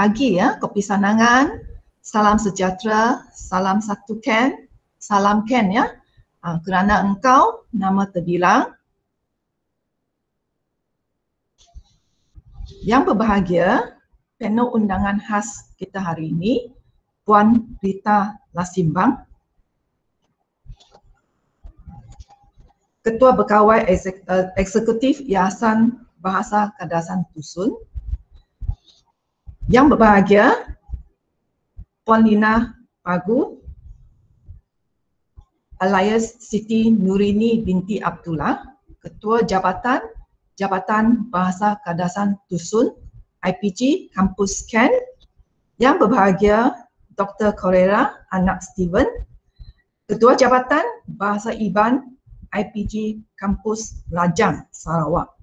pagi ya, kopi sanangan, salam sejahtera, salam satu Ken, salam Ken ya. Uh, kerana engkau nama terbilang. Yang berbahagia, panel undangan khas kita hari ini, Puan Rita Lasimbang, Ketua Bekawai Eksekutif Yayasan Bahasa Kadasan Tusun, yang berbahagia, Puan Lina Pagu, Alias Siti Nurini binti Abdullah, Ketua Jabatan Jabatan Bahasa Kadasan Tusun, IPG Kampus Ken, yang berbahagia Dr. Correa Anak Steven, Ketua Jabatan Bahasa Iban IPG Kampus Lajang, Sarawak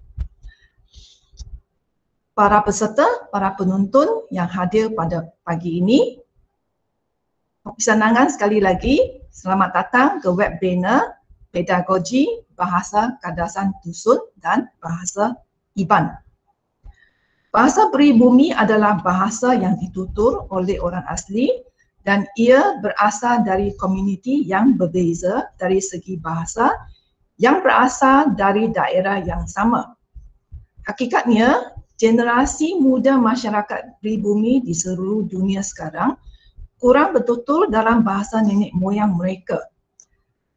para peserta, para penonton yang hadir pada pagi ini. Pesanangan sekali lagi, selamat datang ke webinar Pedagogi Bahasa Kadasan Dusun dan Bahasa Iban. Bahasa peribumi adalah bahasa yang ditutur oleh orang asli dan ia berasal dari komuniti yang berbeza dari segi bahasa yang berasal dari daerah yang sama. Hakikatnya, generasi muda masyarakat pribumi di seluruh dunia sekarang kurang betul-betul dalam bahasa nenek moyang mereka.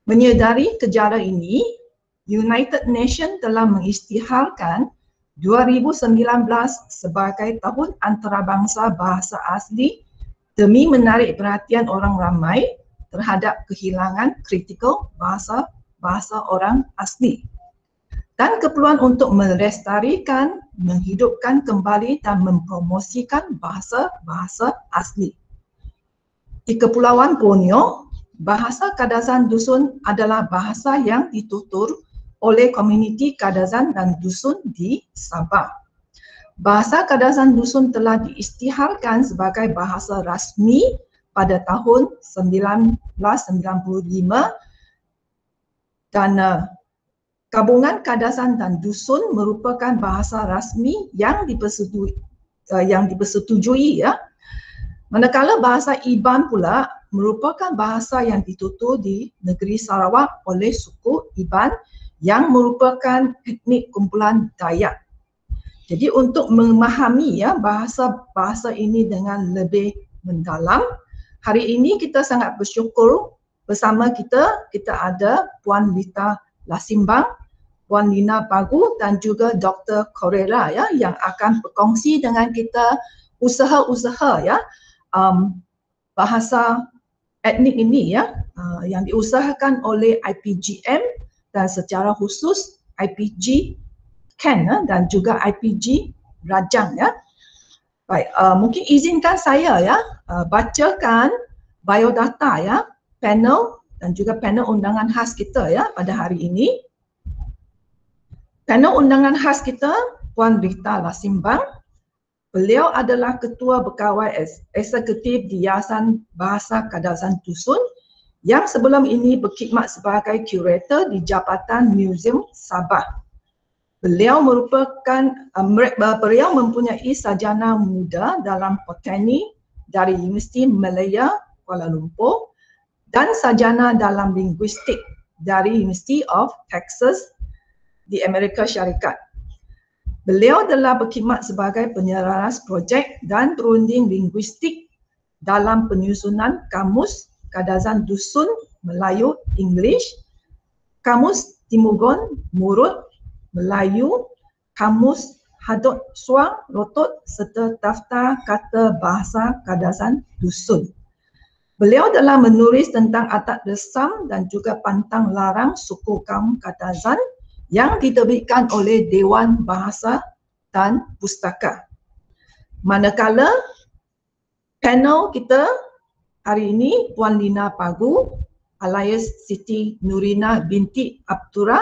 Menyedari kejara ini, United Nations telah mengistiharkan 2019 sebagai tahun antarabangsa bahasa asli demi menarik perhatian orang ramai terhadap kehilangan kritikal bahasa bahasa orang asli dan keperluan untuk melestarikan, menghidupkan kembali dan mempromosikan bahasa-bahasa asli. Di Kepulauan Borneo, bahasa Kadazan Dusun adalah bahasa yang ditutur oleh komuniti Kadazan dan Dusun di Sabah. Bahasa Kadazan Dusun telah diistiharkan sebagai bahasa rasmi pada tahun 1995 dan uh, Gabungan Kadasan dan Dusun merupakan bahasa rasmi yang dipersetujui, uh, yang dipersetujui ya. Manakala bahasa Iban pula merupakan bahasa yang ditutur di negeri Sarawak oleh suku Iban yang merupakan etnik kumpulan Dayak. Jadi untuk memahami ya bahasa-bahasa ini dengan lebih mendalam, hari ini kita sangat bersyukur bersama kita kita ada Puan Lita Lasimbang Puan Lina Pagu dan juga Dr. Corella ya yang akan berkongsi dengan kita usaha-usaha ya um, bahasa etnik ini ya uh, yang diusahakan oleh IPGM dan secara khusus IPG Ken ya, dan juga IPG Rajang ya. Baik, uh, mungkin izinkan saya ya uh, bacakan biodata ya panel dan juga panel undangan khas kita ya pada hari ini. Kerana undangan khas kita, Puan Rita Lasimbang, beliau adalah Ketua Bekawai Eksekutif di Yayasan Bahasa Kadazan Dusun yang sebelum ini berkhidmat sebagai kurator di Jabatan Museum Sabah. Beliau merupakan uh, beliau mempunyai sarjana muda dalam botani dari Universiti Malaya Kuala Lumpur dan sarjana dalam linguistik dari University of Texas di Amerika Syarikat. Beliau telah berkhidmat sebagai penyeraras projek dan perunding linguistik dalam penyusunan kamus Kadazan Dusun Melayu English, kamus Timugon Murut Melayu, kamus Hadot Suang Rotot serta daftar kata bahasa Kadazan Dusun. Beliau telah menulis tentang atat resam dan juga pantang larang suku kaum Kadazan yang diterbitkan oleh Dewan Bahasa dan Pustaka. Manakala panel kita hari ini Puan Lina Pagu alias Siti Nurina binti Abdura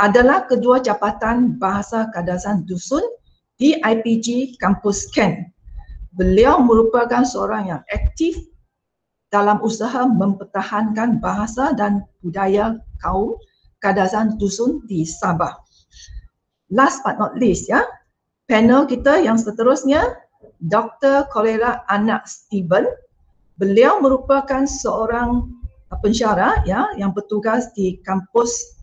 adalah kedua jabatan Bahasa Kadasan Dusun di IPG Kampus Ken. Beliau merupakan seorang yang aktif dalam usaha mempertahankan bahasa dan budaya kaum Kadazan Dusun di Sabah. Last but not least ya, panel kita yang seterusnya Dr. Kolera Anak Steven. Beliau merupakan seorang pensyarah ya yang bertugas di kampus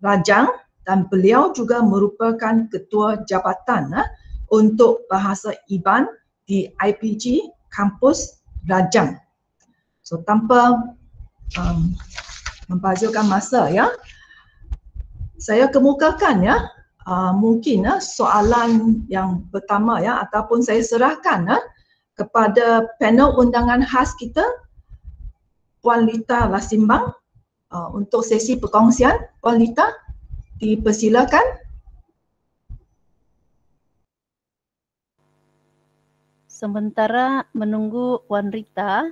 Rajang dan beliau juga merupakan ketua jabatan ha, untuk bahasa Iban di IPG kampus Rajang. So tanpa um, membazirkan masa ya, saya kemukakan ya uh, mungkin uh, soalan yang pertama ya ataupun saya serahkan uh, kepada panel undangan khas kita Puan Lita Lasimbang uh, untuk sesi perkongsian. Puan Lita, dipersilakan. Sementara menunggu Puan Rita,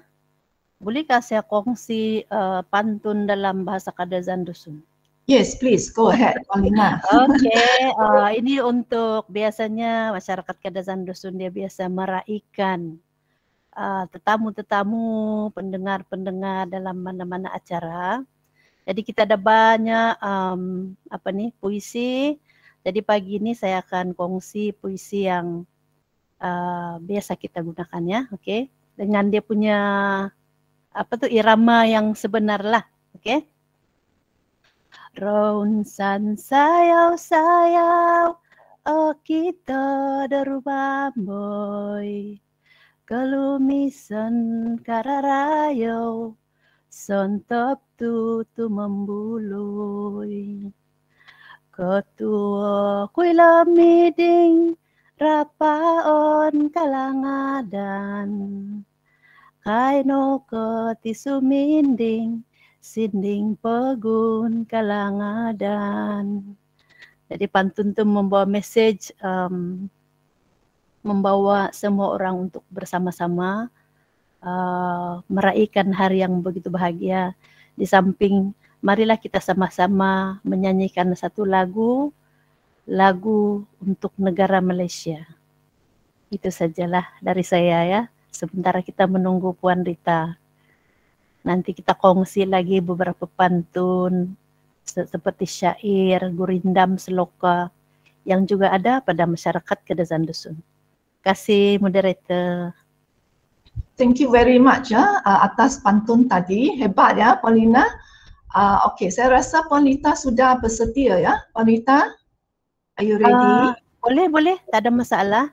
bolehkah saya kongsi uh, pantun dalam bahasa Kadazan Dusun? Yes, please. Go ahead, Puan Lina. Okay, uh, ini untuk biasanya masyarakat Kadazan Dusun dia biasa meraihkan uh, tetamu-tetamu, pendengar-pendengar dalam mana-mana acara. Jadi kita ada banyak um, apa ni puisi. Jadi pagi ini saya akan kongsi puisi yang uh, biasa kita gunakan ya, okey. Dengan dia punya apa tu irama yang sebenar lah, okey. Ronsan sayau sayau, oh kita derubamboy. Kelumisan kararayo, Sontop tu tu membului Ketua kui lamiding Rapaon kalangadan Kaino ke suminding Sinding pegun kalangadan Jadi pantun tu membawa message um, Membawa semua orang untuk bersama-sama uh, meraihkan hari yang begitu bahagia. Di samping marilah kita sama-sama menyanyikan satu lagu, lagu untuk negara Malaysia. Itu sajalah dari saya ya. Sementara kita menunggu Puan Rita. Nanti kita kongsi lagi beberapa pantun seperti syair, gurindam, seloka yang juga ada pada masyarakat Kedazan Dusun. Kasih moderator. Thank you very much ya uh, atas pantun tadi. Hebat ya Paulina. Uh, okay, saya rasa Paulita sudah bersedia ya. Paulita, are you ready? Uh, boleh, boleh. Tak ada masalah.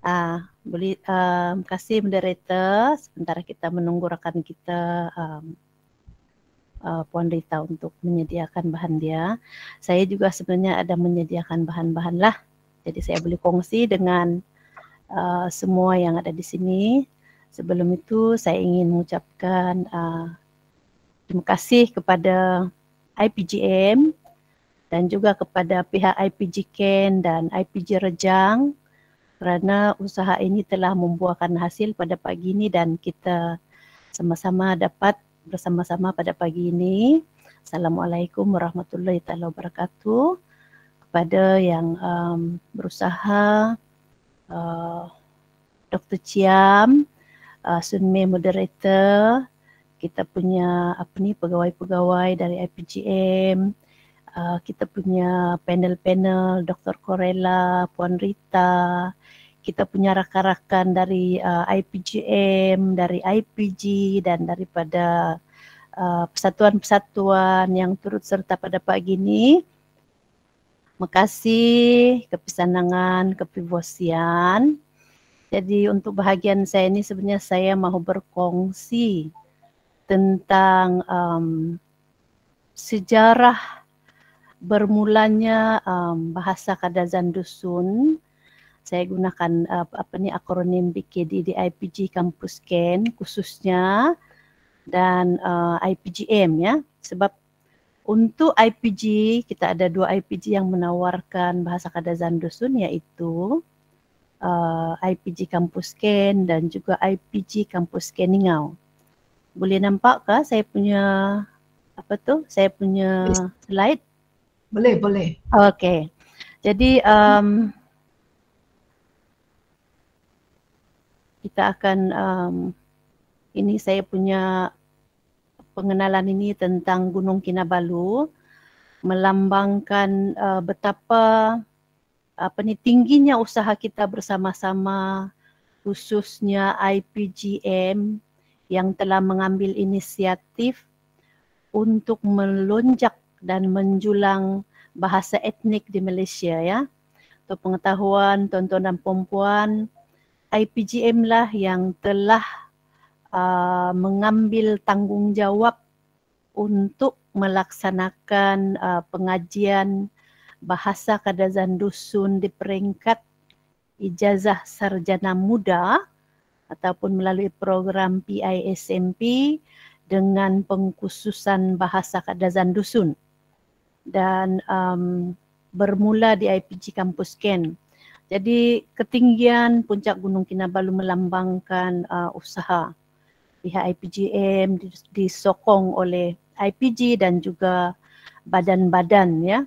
Uh, boleh, uh, kasih moderator. Sementara kita menunggu rakan kita um, uh, Puan Rita untuk menyediakan bahan dia. Saya juga sebenarnya ada menyediakan bahan-bahan lah. Jadi saya boleh kongsi dengan uh, semua yang ada di sini. Sebelum itu saya ingin mengucapkan uh, terima kasih kepada IPGM dan juga kepada pihak IPG Ken dan IPG Rejang kerana usaha ini telah membuahkan hasil pada pagi ini dan kita sama-sama dapat bersama-sama pada pagi ini. Assalamualaikum warahmatullahi wabarakatuh. Kepada yang um, berusaha uh, Dr. Chiam, uh, Sunme moderator, kita punya apa ni pegawai-pegawai dari IPGM, uh, kita punya panel-panel Dr. Corella, Puan Rita, kita punya rakan-rakan dari uh, IPGM, dari IPG dan daripada uh, persatuan-persatuan yang turut serta pada pagi ini. Terima kasih kepesanangan, keprivasian. Jadi untuk bahagian saya ini sebenarnya saya mahu berkongsi tentang um, sejarah bermulanya um, bahasa Kadazan Dusun. Saya gunakan uh, apa ni akronim BKD di IPG Kampus Ken khususnya dan uh, IPGM ya. Sebab untuk IPG kita ada dua IPG yang menawarkan bahasa Kadazan Dusun iaitu uh, IPG Kampus Ken dan juga IPG Kampus Keningau. Boleh nampak ke saya punya apa tu? Saya punya slide? Boleh, boleh. Okay. Jadi um, kita akan um, ini saya punya pengenalan ini tentang Gunung Kinabalu melambangkan uh, betapa apa ni tingginya usaha kita bersama-sama khususnya IPGM yang telah mengambil inisiatif untuk melonjak dan menjulang bahasa etnik di Malaysia ya. Untuk pengetahuan tuan-tuan dan puan-puan, IPGM lah yang telah uh, mengambil tanggungjawab untuk melaksanakan uh, pengajian bahasa kadazan dusun di peringkat ijazah sarjana muda ataupun melalui program PISMP dengan pengkhususan bahasa kadazan dusun dan um, bermula di IPG Kampus Ken. Jadi ketinggian puncak Gunung Kinabalu melambangkan uh, usaha pihak IPGM disokong oleh IPG dan juga badan-badan ya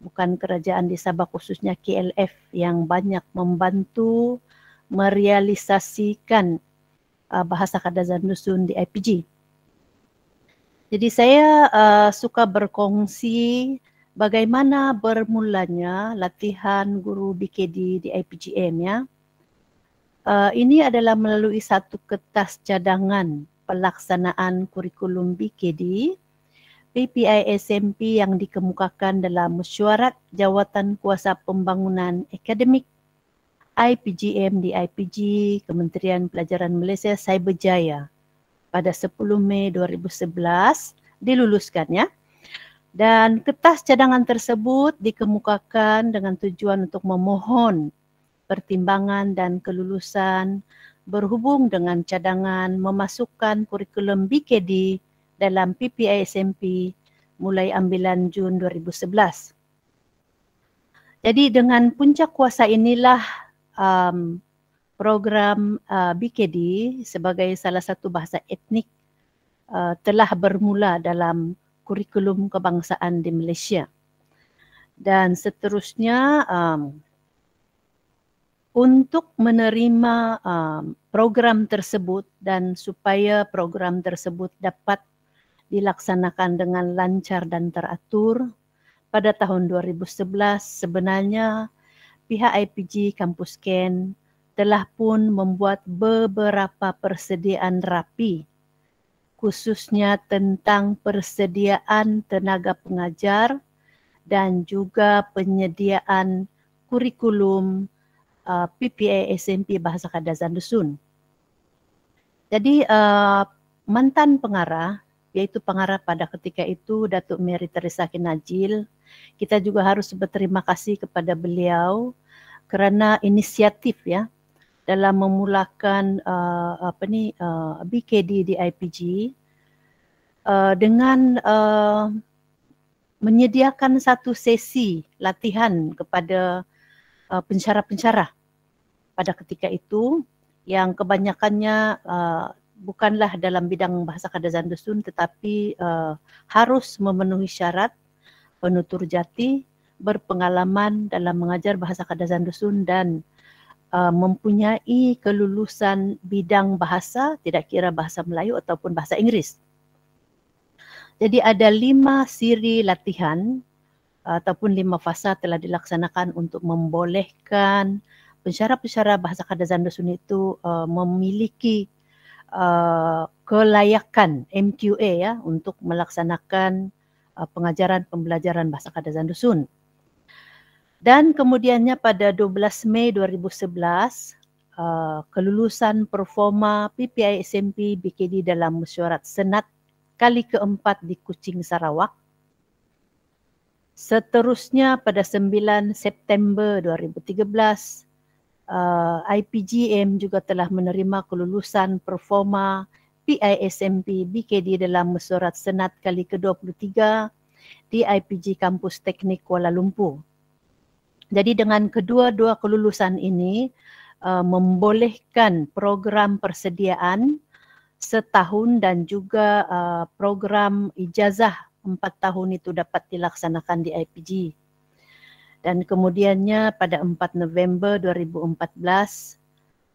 bukan kerajaan di Sabah khususnya KLF yang banyak membantu merealisasikan uh, bahasa kadazan dusun di IPG. Jadi saya uh, suka berkongsi bagaimana bermulanya latihan guru BKD di IPGM ya. Uh, ini adalah melalui satu kertas cadangan pelaksanaan kurikulum BKD PPI SMP yang dikemukakan dalam mesyuarat Jawatan Kuasa Pembangunan Akademik IPGM di IPG Kementerian Pelajaran Malaysia Cyberjaya pada 10 Mei 2011 diluluskan ya. Dan kertas cadangan tersebut dikemukakan dengan tujuan untuk memohon pertimbangan dan kelulusan berhubung dengan cadangan memasukkan kurikulum BKD dalam PPI SMP mulai ambilan Jun 2011. Jadi dengan puncak kuasa inilah um, program uh, BKD sebagai salah satu bahasa etnik uh, telah bermula dalam kurikulum kebangsaan di Malaysia. Dan seterusnya um, untuk menerima um, program tersebut dan supaya program tersebut dapat dilaksanakan dengan lancar dan teratur pada tahun 2011 sebenarnya pihak IPG Kampus Ken telah pun membuat beberapa persediaan rapi khususnya tentang persediaan tenaga pengajar dan juga penyediaan kurikulum uh, PPA SMP Bahasa Kadazan Dusun. Jadi uh, mantan pengarah iaitu pengarah pada ketika itu Datuk Mary Teresa Kinajil. Kita juga harus berterima kasih kepada beliau kerana inisiatif ya dalam memulakan uh, apa ni uh, BKD di IPG uh, dengan uh, menyediakan satu sesi latihan kepada uh, pensyarah-pensyarah pada ketika itu yang kebanyakannya uh, bukanlah dalam bidang bahasa kadazan dusun tetapi uh, harus memenuhi syarat penutur jati berpengalaman dalam mengajar bahasa kadazan dusun dan uh, mempunyai kelulusan bidang bahasa tidak kira bahasa Melayu ataupun bahasa Inggeris. Jadi ada lima siri latihan ataupun lima fasa telah dilaksanakan untuk membolehkan pensyarah-pensyarah bahasa kadazan dusun itu uh, memiliki Uh, kelayakan MQA ya untuk melaksanakan uh, pengajaran pembelajaran bahasa Kadazan Dusun. Dan kemudiannya pada 12 Mei 2011 uh, kelulusan performa PPI SMP BKD dalam mesyuarat Senat kali keempat di Kuching Sarawak. Seterusnya pada 9 September 2013 uh, IPGM juga telah menerima kelulusan performa PISMP BKD dalam mesyuarat Senat kali ke-23 di IPG Kampus Teknik Kuala Lumpur. Jadi dengan kedua-dua kelulusan ini uh, membolehkan program persediaan setahun dan juga uh, program ijazah empat tahun itu dapat dilaksanakan di IPG dan kemudiannya pada 4 November 2014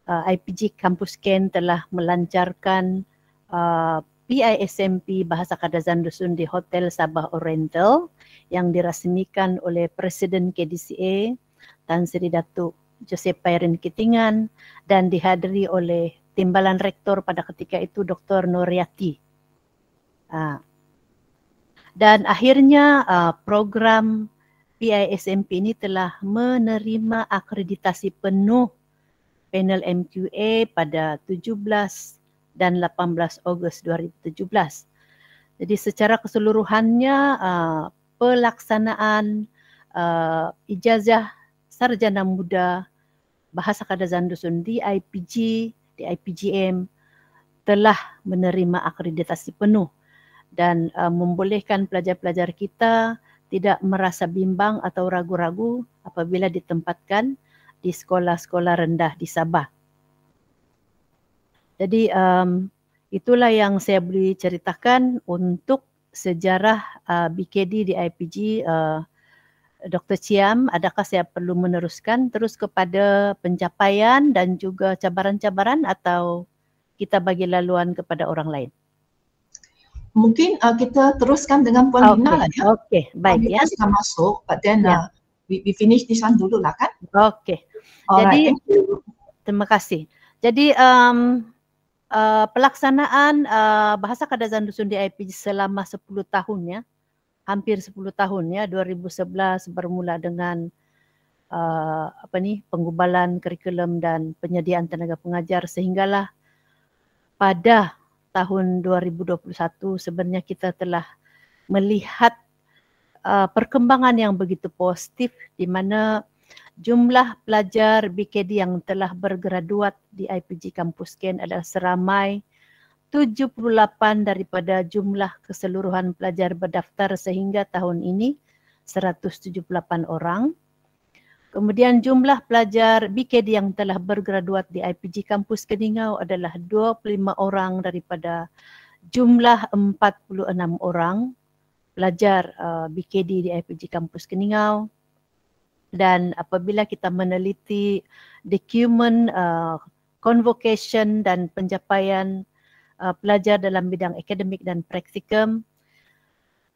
uh, IPG Kampus Ken telah melancarkan uh, PISMP Bahasa Kadazan Dusun di Hotel Sabah Oriental yang dirasmikan oleh Presiden KDCA Tan Sri Datuk Joseph Pairin Kitingan dan dihadiri oleh Timbalan Rektor pada ketika itu Dr. Nuriati. Uh, dan akhirnya uh, program PISMP ini telah menerima akreditasi penuh panel MQA pada 17 dan 18 Ogos 2017. Jadi secara keseluruhannya uh, pelaksanaan uh, ijazah sarjana muda bahasa Kadazan Dusun di IPG, di IPGM telah menerima akreditasi penuh dan uh, membolehkan pelajar-pelajar kita tidak merasa bimbang atau ragu-ragu apabila ditempatkan di sekolah-sekolah rendah di Sabah. Jadi um, itulah yang saya boleh ceritakan untuk sejarah uh, BKD di IPG uh, Dr. Chiam, adakah saya perlu meneruskan terus kepada pencapaian dan juga cabaran-cabaran atau kita bagi laluan kepada orang lain? mungkin uh, kita teruskan dengan Puan okay. Lina lah ya. Okey, baik Puan ya. Lina sudah masuk, but then yeah. uh, we, we finish this one dulu lah kan. Okey. Jadi, terima kasih. Jadi, um, uh, pelaksanaan uh, Bahasa Kadazan Dusun di IPG selama 10 tahun ya, hampir 10 tahun ya, 2011 bermula dengan uh, apa ni penggubalan kurikulum dan penyediaan tenaga pengajar sehinggalah pada tahun 2021 sebenarnya kita telah melihat uh, perkembangan yang begitu positif di mana jumlah pelajar BKD yang telah bergraduat di IPG Kampus Ken adalah seramai 78 daripada jumlah keseluruhan pelajar berdaftar sehingga tahun ini 178 orang. Kemudian jumlah pelajar BKD yang telah bergraduat di IPG Kampus Keningau adalah 25 orang daripada jumlah 46 orang pelajar uh, BKD di IPG Kampus Keningau. Dan apabila kita meneliti dokumen uh, convocation dan pencapaian uh, pelajar dalam bidang akademik dan praktikum,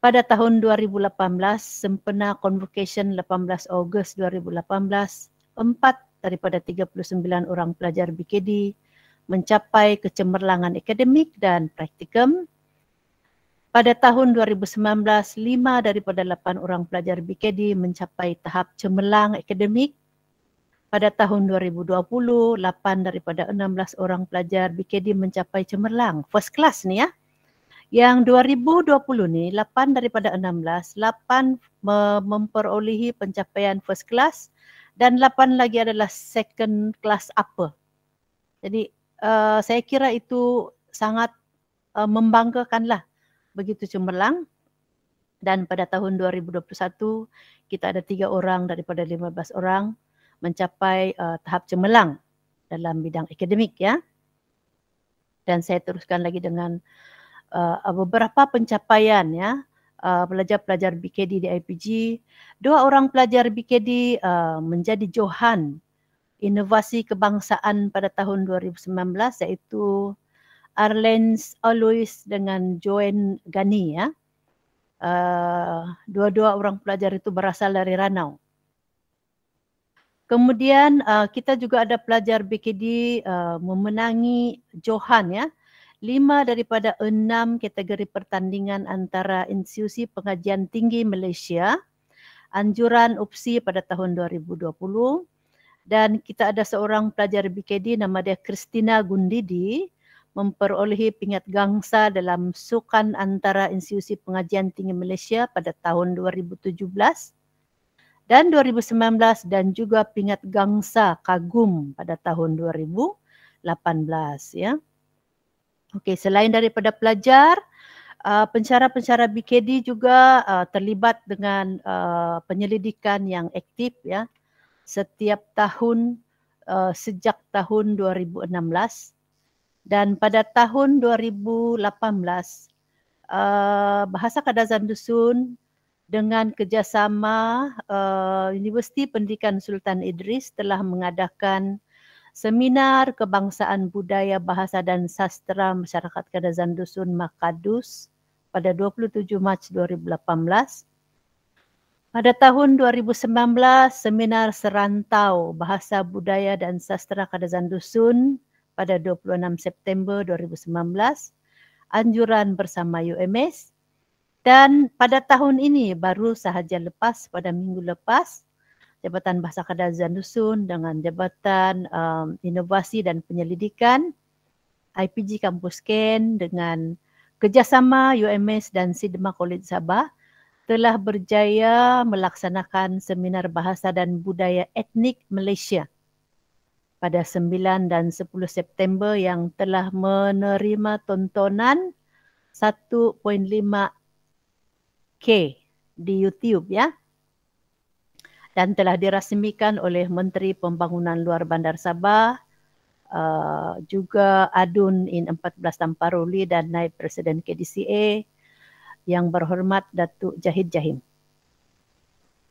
pada tahun 2018 sempena convocation 18 Ogos 2018 empat daripada 39 orang pelajar BKD mencapai kecemerlangan akademik dan praktikum pada tahun 2019 lima daripada 8 orang pelajar BKD mencapai tahap cemerlang akademik pada tahun 2020 8 daripada 16 orang pelajar BKD mencapai cemerlang first class ni ya yang 2020 ni 8 daripada 16, 8 memperolehi pencapaian first class dan 8 lagi adalah second class upper. Jadi uh, saya kira itu sangat uh, membanggakanlah begitu cemerlang dan pada tahun 2021 kita ada tiga orang daripada 15 orang mencapai uh, tahap cemerlang dalam bidang akademik ya. Dan saya teruskan lagi dengan uh, beberapa pencapaian ya uh, pelajar-pelajar BKD di IPG. Dua orang pelajar BKD uh, menjadi Johan Inovasi Kebangsaan pada tahun 2019 iaitu Arlens Alois dengan Joen Gani ya. Uh, dua-dua orang pelajar itu berasal dari Ranau. Kemudian uh, kita juga ada pelajar BKD uh, memenangi Johan ya lima daripada enam kategori pertandingan antara institusi pengajian tinggi Malaysia anjuran UPSI pada tahun 2020 dan kita ada seorang pelajar BKD nama dia Christina Gundidi memperolehi pingat gangsa dalam sukan antara institusi pengajian tinggi Malaysia pada tahun 2017 dan 2019 dan juga pingat gangsa kagum pada tahun 2018 ya. Okey, selain daripada pelajar, uh, pencara-pencara BKD juga uh, terlibat dengan uh, penyelidikan yang aktif ya setiap tahun uh, sejak tahun 2016 dan pada tahun 2018 uh, Bahasa Kadazan Dusun dengan kerjasama uh, Universiti Pendidikan Sultan Idris telah mengadakan Seminar Kebangsaan Budaya Bahasa dan Sastra Masyarakat Kadazan Dusun Makadus pada 27 Mac 2018 Pada tahun 2019, seminar serantau Bahasa Budaya dan Sastra Kadazan Dusun pada 26 September 2019, anjuran bersama UMS dan pada tahun ini baru sahaja lepas pada minggu lepas Jabatan Bahasa Kadazan Dusun dengan Jabatan um, Inovasi dan Penyelidikan IPG Kampus Ken dengan kerjasama UMS dan Sidma College Sabah telah berjaya melaksanakan seminar bahasa dan budaya etnik Malaysia pada 9 dan 10 September yang telah menerima tontonan 1.5K di YouTube ya dan telah dirasmikan oleh Menteri Pembangunan Luar Bandar Sabah uh, juga Adun in 14 Tamparuli dan Naib Presiden KDCA yang berhormat Datuk Jahid Jahim.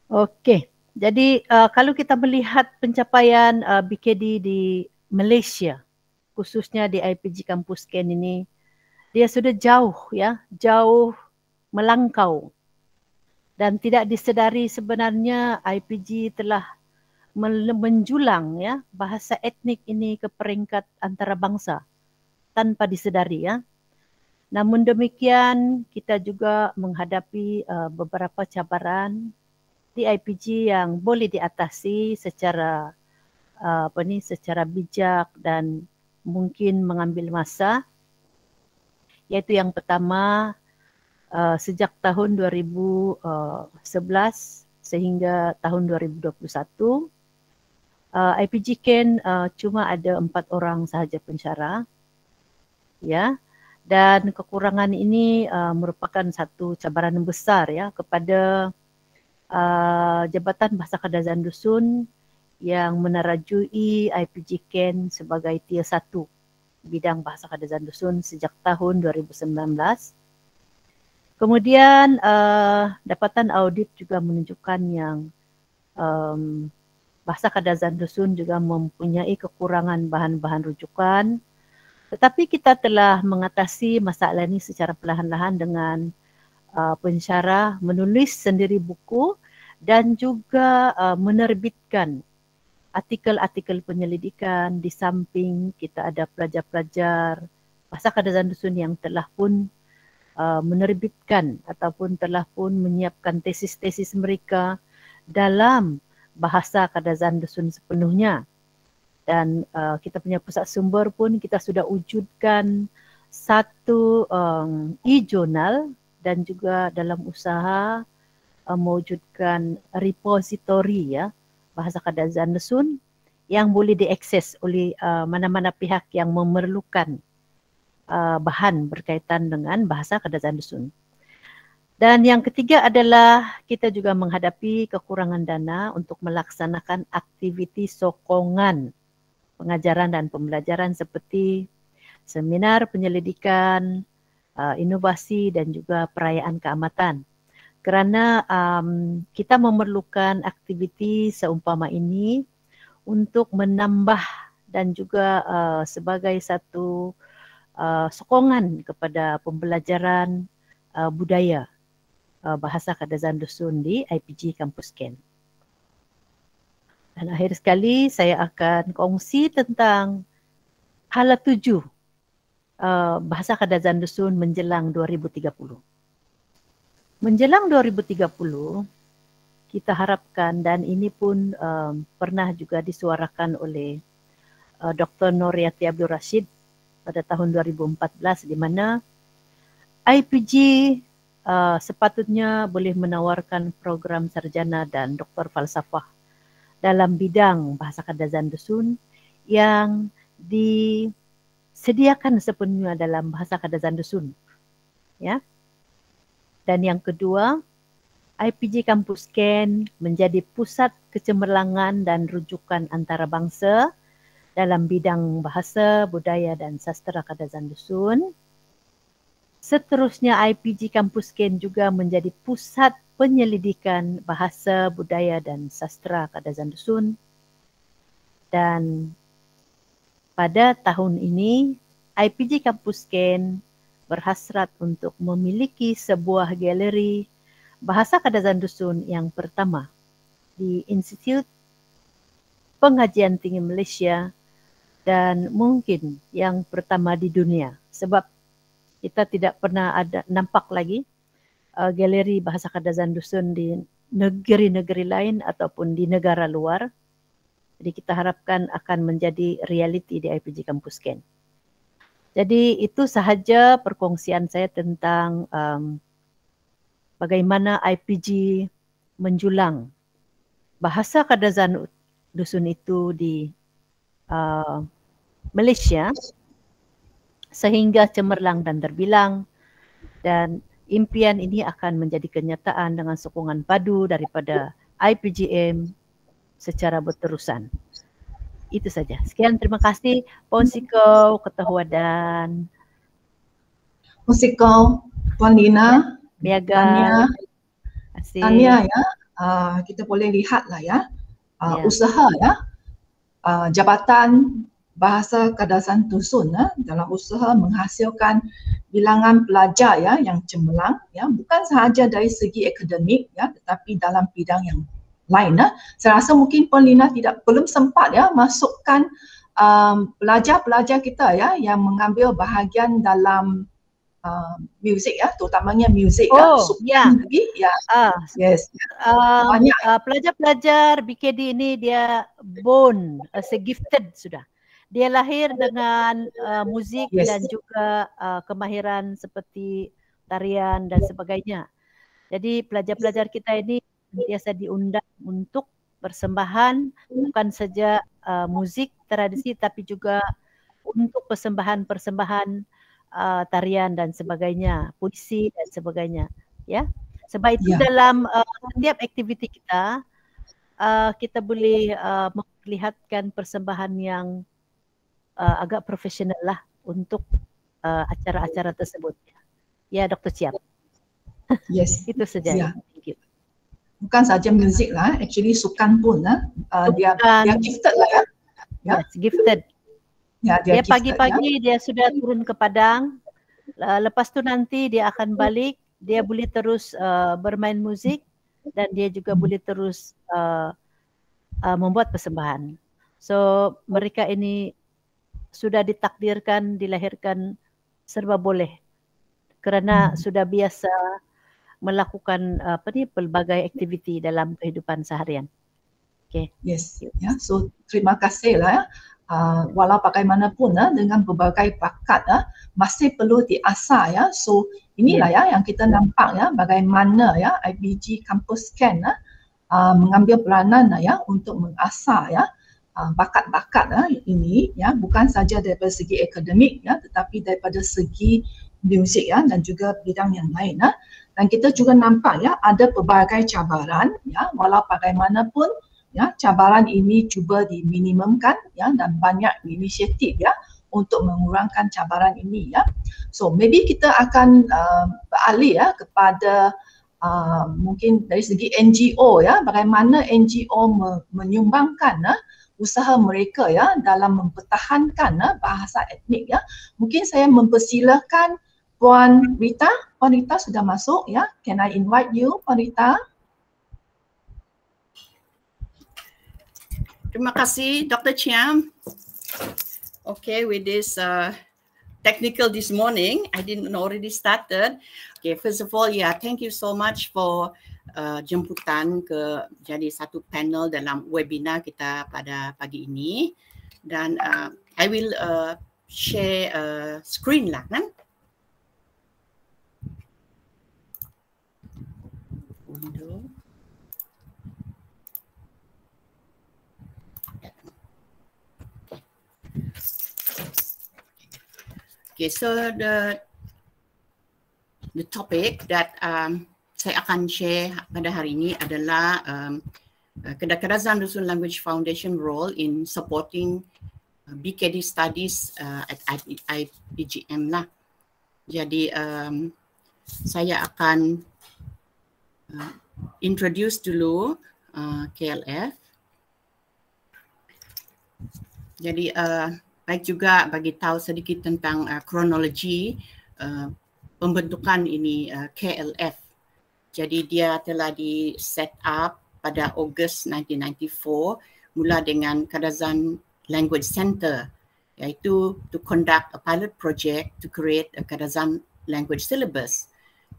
Okey, jadi uh, kalau kita melihat pencapaian uh, BKD di Malaysia, khususnya di IPG Kampus Ken ini, dia sudah jauh ya, jauh melangkau dan tidak disedari sebenarnya IPG telah menjulang ya bahasa etnik ini ke peringkat antarabangsa tanpa disedari ya. Namun demikian kita juga menghadapi uh, beberapa cabaran di IPG yang boleh diatasi secara uh, apa ni secara bijak dan mungkin mengambil masa. Iaitu yang pertama uh, sejak tahun 2011 uh, sehingga tahun 2021 uh, IPG Ken uh, cuma ada empat orang sahaja pensyarah. Ya dan kekurangan ini uh, merupakan satu cabaran besar ya kepada uh, Jabatan Bahasa Kadazan Dusun yang menerajui IPG Ken sebagai tier 1 bidang Bahasa Kadazan Dusun sejak tahun 2019. Kemudian uh, dapatan audit juga menunjukkan yang um, Bahasa Kadazan Dusun juga mempunyai kekurangan bahan-bahan rujukan tetapi kita telah mengatasi masalah ini secara perlahan-lahan dengan uh, pensyarah menulis sendiri buku dan juga uh, menerbitkan artikel-artikel penyelidikan di samping kita ada pelajar-pelajar Bahasa Kadazan Dusun yang telah pun uh, menerbitkan ataupun telah pun menyiapkan tesis-tesis mereka dalam bahasa Kadazan Dusun sepenuhnya. Dan uh, kita punya pusat sumber pun kita sudah wujudkan satu um, e-journal dan juga dalam usaha uh, mewujudkan repository ya bahasa Kadazan Nesun yang boleh diakses oleh uh, mana-mana pihak yang memerlukan uh, bahan berkaitan dengan bahasa Kadazan Nesun. Dan yang ketiga adalah kita juga menghadapi kekurangan dana untuk melaksanakan aktiviti sokongan pengajaran dan pembelajaran seperti seminar penyelidikan, uh, inovasi dan juga perayaan keamatan. Kerana um, kita memerlukan aktiviti seumpama ini untuk menambah dan juga uh, sebagai satu uh, sokongan kepada pembelajaran uh, budaya uh, bahasa Kadazan Dusun di IPG Kampus Ken. Dan akhir sekali saya akan kongsi tentang hala tujuh uh, bahasa Kadazan Dusun menjelang 2030. Menjelang 2030, kita harapkan dan ini pun um, pernah juga disuarakan oleh uh, Dr. Noriati Abdul Rashid pada tahun 2014 di mana IPG uh, sepatutnya boleh menawarkan program sarjana dan doktor falsafah dalam bidang bahasa Kadazan Dusun yang disediakan sepenuhnya dalam bahasa Kadazan Dusun. Ya. Dan yang kedua, IPG Kampus Ken menjadi pusat kecemerlangan dan rujukan antarabangsa dalam bidang bahasa, budaya dan sastra Kadazan Dusun. Seterusnya IPG Kampus Ken juga menjadi pusat penyelidikan bahasa, budaya dan sastra Kadazan Dusun. Dan pada tahun ini, IPG Kampus Ken berhasrat untuk memiliki sebuah galeri bahasa Kadazan Dusun yang pertama di Institut Pengajian Tinggi Malaysia dan mungkin yang pertama di dunia sebab kita tidak pernah ada nampak lagi uh, galeri bahasa Kadazan Dusun di negeri-negeri lain ataupun di negara luar. Jadi kita harapkan akan menjadi realiti di IPG Kampus Ken. Jadi itu sahaja perkongsian saya tentang um, bagaimana IPG menjulang bahasa Kadazan Dusun itu di uh, Malaysia sehingga cemerlang dan terbilang dan impian ini akan menjadi kenyataan dengan sokongan padu daripada IPGM secara berterusan. Itu saja. Sekian terima kasih Ponsiko Ketua Wadan. Ponsiko Puan Lina. Biaga. Tania. Tania ya. Uh, kita boleh lihatlah ya. Uh, ya. Usaha ya. Uh, jabatan bahasa Kadasan Tusun ya, dalam usaha menghasilkan bilangan pelajar ya yang cemerlang ya bukan sahaja dari segi akademik ya tetapi dalam bidang yang lain ya. Saya rasa mungkin Puan Lina tidak belum sempat ya masukkan um, pelajar-pelajar kita ya yang mengambil bahagian dalam uh, muzik ya terutamanya muzik ya. Oh, ya. Lagi, ya. Ah, yes. Um, Banyak. Uh, pelajar-pelajar BKD ini dia born as a gifted sudah dia lahir dengan uh, muzik yes. dan juga uh, kemahiran seperti tarian dan sebagainya. Jadi pelajar-pelajar kita ini biasa diundang untuk persembahan bukan saja uh, muzik tradisi tapi juga untuk persembahan-persembahan uh, tarian dan sebagainya, puisi dan sebagainya, ya. Sebab itu ya. dalam uh, setiap aktiviti kita uh, kita boleh uh, memperlihatkan persembahan yang uh, agak profesional lah untuk uh, acara-acara tersebut. Ya, Dr. Chiap. Yes. Itu saja. Yeah. Bukan saja muzik lah, actually sukan pun lah. Uh, dia, dia gifted lah ya. Yeah. Yes, gifted. Ya, dia, dia pagi-pagi ya. dia sudah turun ke Padang. Uh, lepas tu nanti dia akan balik, dia boleh terus uh, bermain muzik dan dia juga boleh terus uh, uh, membuat persembahan. So mereka ini sudah ditakdirkan dilahirkan serba boleh kerana hmm. sudah biasa melakukan apa ni pelbagai aktiviti dalam kehidupan seharian. Okay. Yes. Ya. Yeah. So terima kasih lah. Ya. Uh, walau bagaimanapun uh, dengan berbagai bakat uh, masih perlu diasah ya. So inilah yeah. ya yang kita nampak ya bagaimana ya IBG Campus Scan uh, uh, mengambil peranan uh, ya untuk mengasah ya uh, bakat-bakat uh, ini ya bukan saja daripada segi akademik ya tetapi daripada segi muzik ya dan juga bidang yang lain ya. Dan kita juga nampak ya ada pelbagai cabaran ya walau bagaimanapun ya cabaran ini cuba diminimumkan ya dan banyak inisiatif ya untuk mengurangkan cabaran ini ya. So maybe kita akan uh, beralih ya kepada uh, mungkin dari segi NGO ya bagaimana NGO me- menyumbangkan uh, usaha mereka ya dalam mempertahankan ya, bahasa etnik ya. Mungkin saya mempersilakan Puan Rita. Puan Rita sudah masuk ya. Can I invite you Puan Rita? Terima kasih Dr. Chiam. Okay, with this uh, technical this morning, I didn't already started. Okay, first of all, yeah, thank you so much for uh, jemputan ke jadi satu panel dalam webinar kita pada pagi ini dan uh, I will uh, share uh, screen lah kan window Okay, so the the topic that um, saya akan share pada hari ini adalah um, uh, Kedakarazan Dusun Language Foundation role in supporting uh, BKD studies uh, at IPGM lah. Jadi um, saya akan uh, introduce dulu uh, KLF. Jadi uh, baik juga bagi tahu sedikit tentang uh, kronologi uh, pembentukan ini uh, KLF Jadi dia telah di set up pada Ogos 1994 mula dengan Kadazan Language Center iaitu to conduct a pilot project to create a Kadazan language syllabus.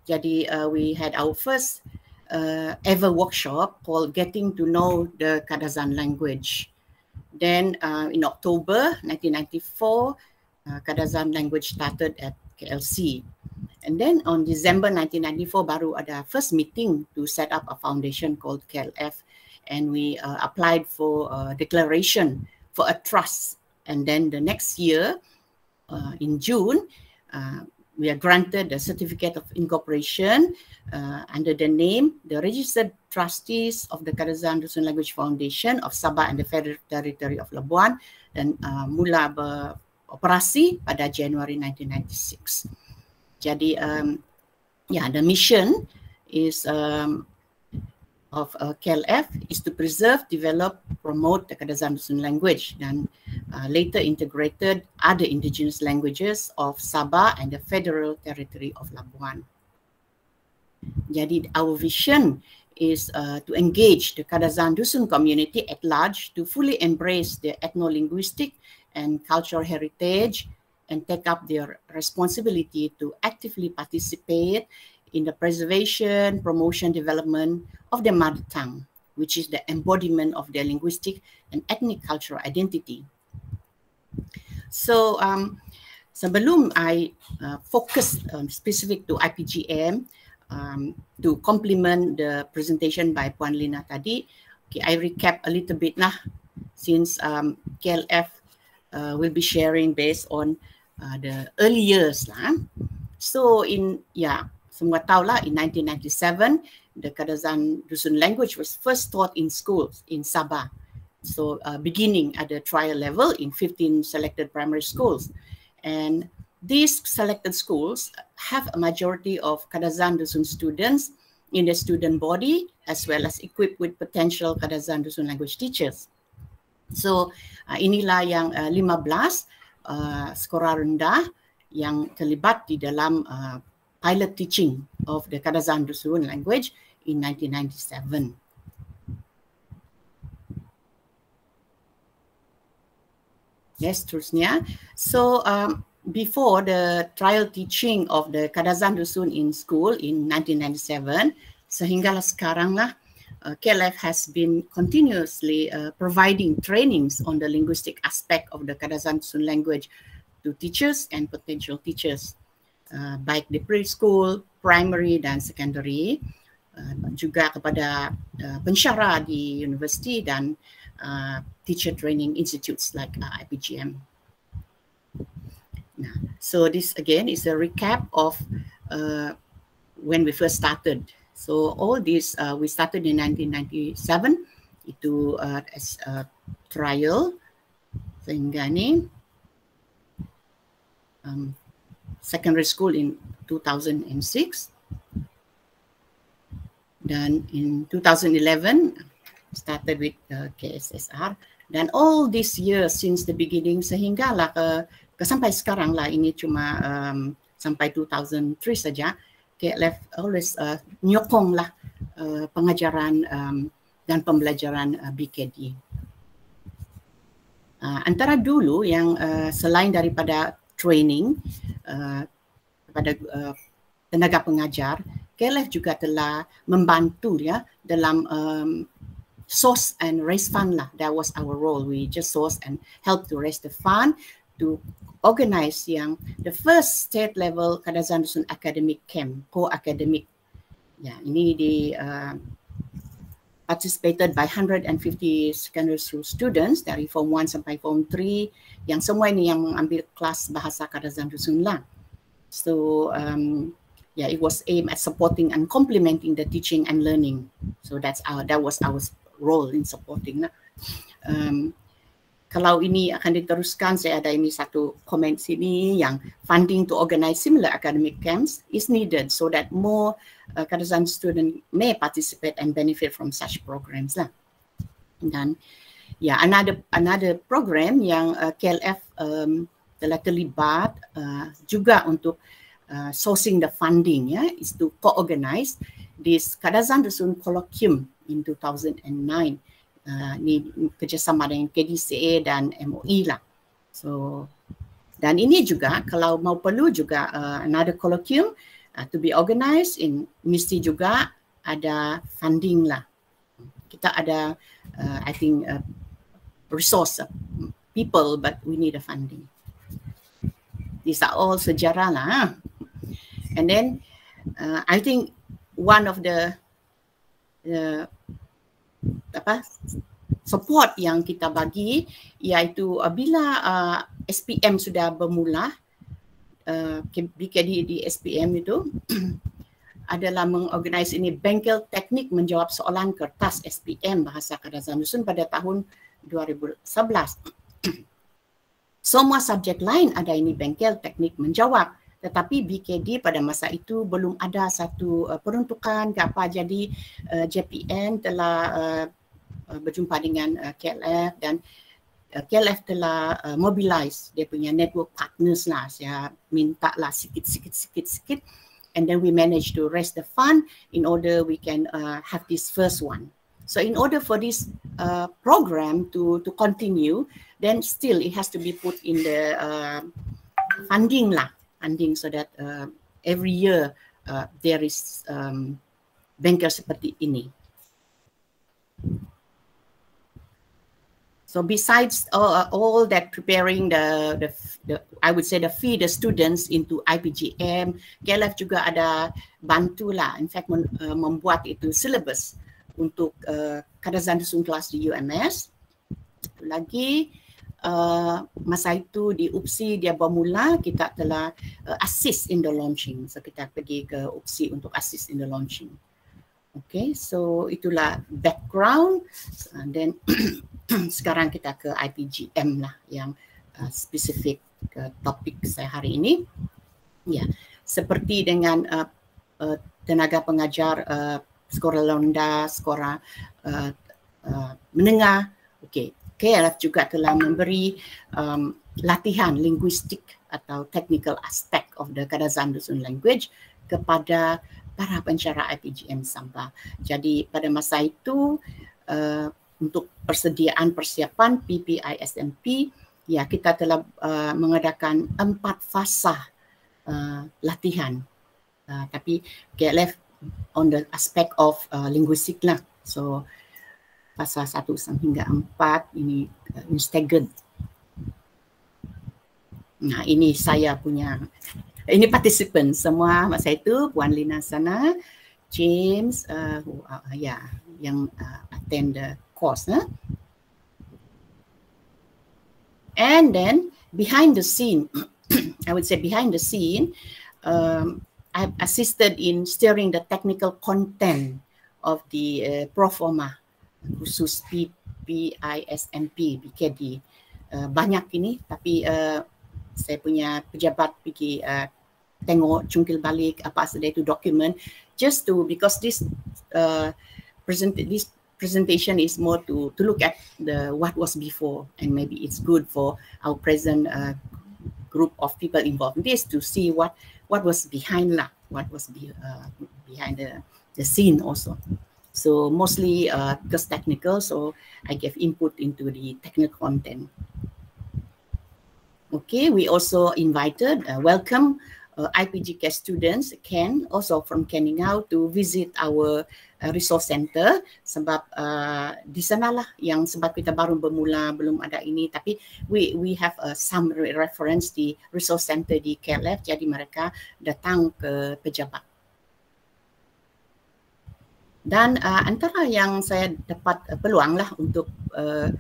Jadi uh, we had our first uh, ever workshop called Getting to Know the Kadazan Language. Then uh, in October 1994, uh, Kadazan language started at KLC. And then on December 1994, baru ada first meeting to set up a foundation called KLF. And we uh, applied for a declaration for a trust. And then the next year, uh, in June, uh, we are granted a certificate of incorporation uh, under the name the registered trustees of the Kadazan Dusun Language Foundation of Sabah and the Federal Territory of Labuan dan uh, mula beroperasi pada Januari 1996. Jadi um, yeah, the mission is um, of uh, KLF is to preserve, develop, promote the Kadazan Dusun language dan uh, later integrated other indigenous languages of Sabah and the Federal Territory of Labuan. Jadi our vision is uh, to engage the Kadazan Dusun community at large to fully embrace the ethno-linguistic and cultural heritage and take up their responsibility to actively participate in the preservation, promotion, development of their mother tongue, which is the embodiment of their linguistic and ethnic cultural identity. So, um, sebelum I uh, focus um, specific to IPGM um, to complement the presentation by Puan Lina tadi, okay, I recap a little bit lah since um, KLF uh, will be sharing based on uh, the early years lah. So in yeah, semua tahu lah in 1997 the Kadazan Dusun language was first taught in schools in Sabah. So uh, beginning at the trial level in 15 selected primary schools. And these selected schools have a majority of Kadazan Dusun students in the student body as well as equipped with potential Kadazan Dusun language teachers. So uh, inilah yang uh, 15 uh, sekolah rendah yang terlibat di dalam uh, pilot teaching of the Kadazan Dusun language in 1997. Yes, terusnya. So um, before the trial teaching of the Kadazan Dusun in school in 1997, sehinggalah sekarang lah, uh, KLF has been continuously uh, providing trainings on the linguistic aspect of the Kadazan Sun language to teachers and potential teachers, uh, baik di preschool, primary dan secondary, uh, juga kepada uh, pensyarah di universiti dan uh, teacher training institutes like uh, IPGM. Nah, so this again is a recap of uh, when we first started. So all this uh, we started in 1997 itu uh, as a trial. Sehingga ni um, secondary school in 2006 dan in 2011 started with uh, KSSR dan all these years since the beginning sehinggalah ke, ke sampai sekarang lah ini cuma um, sampai 2003 saja KLF always uh, nyokonglah uh, pengajaran um, dan pembelajaran uh, BKD. Uh, antara dulu yang uh, selain daripada training uh, kepada uh, tenaga pengajar, KLF juga telah membantu ya dalam um, source and raise fund lah. That was our role. We just source and help to raise the fund to organize yang the first state level Kadazan Dusun Academic Camp, co-academic. Ya, ini di uh, participated by 150 secondary school students dari form 1 sampai form 3 yang semua ini yang mengambil kelas bahasa Kadazan Dusun lah. So um, yeah, it was aimed at supporting and complementing the teaching and learning. So that's our that was our role in supporting lah. Um, kalau ini akan diteruskan, saya ada ini satu komen sini yang funding to organize similar academic camps is needed so that more uh, Kadazan student may participate and benefit from such programs lah. Dan ya yeah, another another program yang uh, KLF um, telah terlibat uh, juga untuk uh, sourcing the funding ya yeah, is to co-organize this Kadazan Dusun Colloquium in 2009. Uh, ni kerjasama dengan KDCA dan MOE lah. So dan ini juga kalau mau perlu juga uh, another colloquium uh, to be organised in mesti juga ada funding lah. Kita ada uh, I think uh, resource uh, people but we need a funding. These are all sejarah lah. And then uh, I think one of the uh, apa support yang kita bagi iaitu bila uh, SPM sudah bermula uh, BKD di SPM itu adalah mengorganize ini bengkel teknik menjawab soalan kertas SPM bahasa Kadazan pada tahun 2011. Semua subjek lain ada ini bengkel teknik menjawab tetapi BKD pada masa itu belum ada satu uh, peruntukan ke apa. Jadi uh, JPN telah uh, uh, berjumpa dengan uh, KLF dan uh, KLF telah uh, mobilize dia punya network partners lah. Saya minta lah sikit sikit sikit sikit. And then we manage to raise the fund in order we can uh, have this first one. So in order for this uh, program to to continue then still it has to be put in the uh, funding lah funding so that uh, every year uh, there is um, banker seperti ini. So besides uh, all that preparing the, the the I would say the feed the students into IPGM, KLF juga ada bantulah in fact mem, uh, membuat itu syllabus untuk uh, kadazan kelas di UMS. Lagi uh, masa itu di UPSI dia bermula kita telah uh, assist in the launching. So kita pergi ke UPSI untuk assist in the launching. Okay, so itulah background. And then sekarang kita ke IPGM lah yang uh, spesifik ke topik saya hari ini. Ya, yeah. seperti dengan uh, uh, tenaga pengajar uh, sekolah londa, sekolah uh, uh, menengah. Okay, KLF juga telah memberi um, latihan linguistik atau technical aspect of the Kadazan Dusun language kepada para pencara IPGM Samba. Jadi pada masa itu uh, untuk persediaan persiapan PPISMP ya kita telah uh, mengadakan empat fasa uh, latihan. Uh, tapi KLF on the aspect of uh, linguistik lah. So pasal satu hingga empat ini uh, in staggered. Nah ini saya punya ini participant semua masa itu Puan Lina sana, James, uh, uh, ya yeah, yang uh, attend the course. Huh? And then behind the scene, I would say behind the scene, um, I've assisted in steering the technical content of the uh, pro forma khusus PPISMP BKD uh, banyak ini tapi uh, saya punya pejabat pergi uh, tengok cungkil balik apa saja itu dokumen just to because this uh, present this presentation is more to to look at the what was before and maybe it's good for our present uh, group of people involved in this to see what what was behind lah what was be, uh, behind the the scene also So mostly uh, just technical, so I gave input into the technical content. Okay, we also invited, uh, welcome uh, IPGK students, Ken, also from Keningau to visit our uh, resource center. Sebab uh, di sanalah yang sebab kita baru bermula belum ada ini. Tapi we we have uh, some reference di resource center di KLF jadi mereka datang ke pejabat dan uh, antara yang saya dapat uh, peluang lah untuk uh,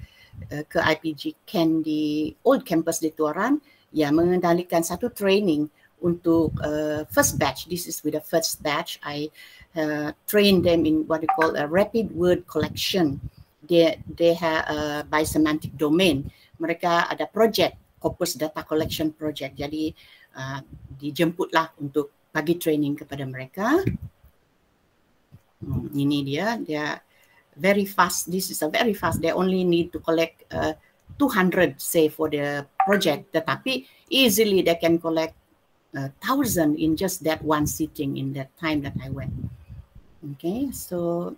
uh, ke IPG Ken di Old Campus di Tuaran ya mengendalikan satu training untuk uh, first batch. This is with the first batch. I uh, train them in what we call a rapid word collection. They they have a bisemantic domain. Mereka ada project corpus data collection project. Jadi uh, dijemputlah untuk bagi training kepada mereka. Hmm, ini dia dia very fast this is a very fast they only need to collect uh, 200 say for the project tetapi easily they can collect a uh, thousand in just that one sitting in that time that I went Okay, so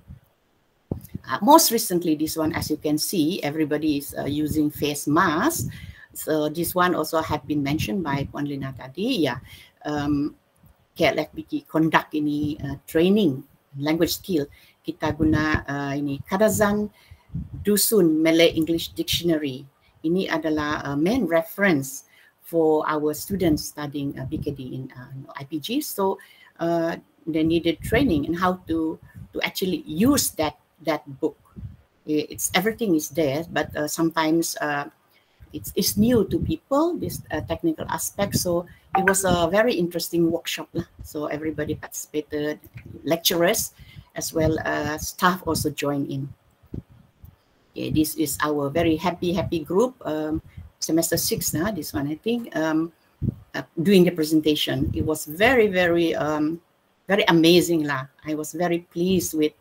uh, most recently, this one, as you can see, everybody is uh, using face mask. So this one also have been mentioned by Puan Lina tadi. Yeah, um, KLFBT conduct ini uh, training language skill. Kita guna uh, ini Kadazan Dusun Malay English Dictionary. Ini adalah uh, main reference for our students studying uh, BKD in uh, IPG. So uh, they needed training in how to to actually use that that book. It's everything is there, but uh, sometimes uh, it's it's new to people this uh, technical aspect. So it was a very interesting workshop. So everybody participated, lecturers as well as staff also joined in. Okay, this is our very happy happy group. Um, semester six now. This one I think um, uh, doing the presentation. It was very very um, very amazing lah. I was very pleased with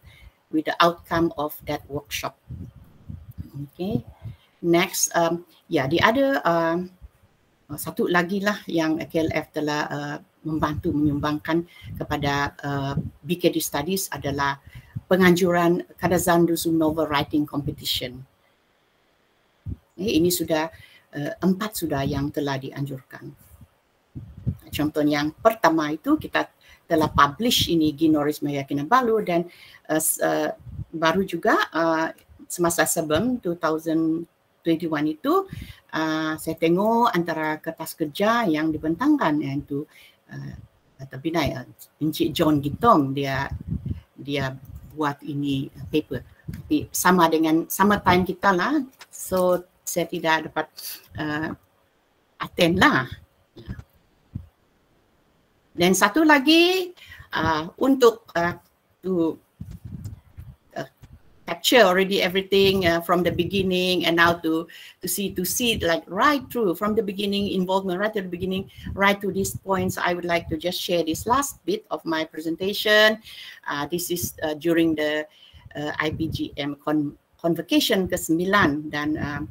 with the outcome of that workshop. Okay, next, um, yeah, the other um, satu lagi lah yang KLF telah uh, membantu menyumbangkan kepada uh, BKD Studies adalah penganjuran Kadazan Dusun Novel Writing Competition. Okay, ini sudah uh, empat sudah yang telah dianjurkan. Contoh yang pertama itu kita telah publish ini Ginoris Maya Kinabalu dan uh, uh, baru juga uh, semasa sebelum 2021 itu uh, saya tengok antara kertas kerja yang dibentangkan iaitu uh, tapi naik uh, Encik John Gitong dia dia buat ini paper. Tapi sama dengan sama time kita lah. So saya tidak dapat uh, attend lah. Dan satu lagi uh, untuk uh, to uh, capture already everything uh, from the beginning and now to to see to see like right through from the beginning involvement right to the beginning right to these points I would like to just share this last bit of my presentation. Uh, this is uh, during the uh, IPGM con convocation ke-9 dan uh,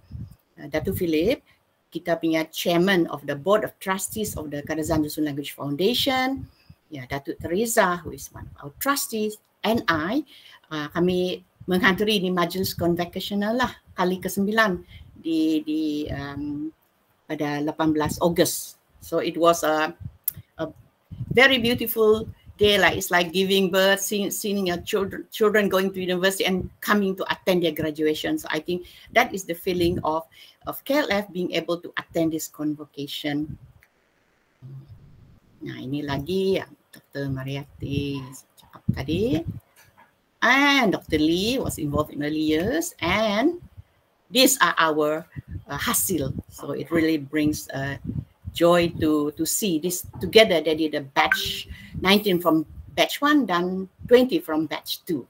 Datu Philip kita punya chairman of the board of trustees of the Kadazan Dusun Language Foundation, ya Datuk Teresa who is one of our trustees and I uh, kami menghadiri ni majlis convocational lah kali ke-9 di di um, pada 18 Ogos. So it was a a very beautiful day like it's like giving birth seeing seeing your children children going to university and coming to attend their graduation so i think that is the feeling of of KLF being able to attend this convocation nah ini lagi yang Dr. Mariati cakap tadi and Dr. Lee was involved in early years and these are our uh, hasil so it really brings uh, joy to to see this together. They did a batch 19 from batch one, then 20 from batch two.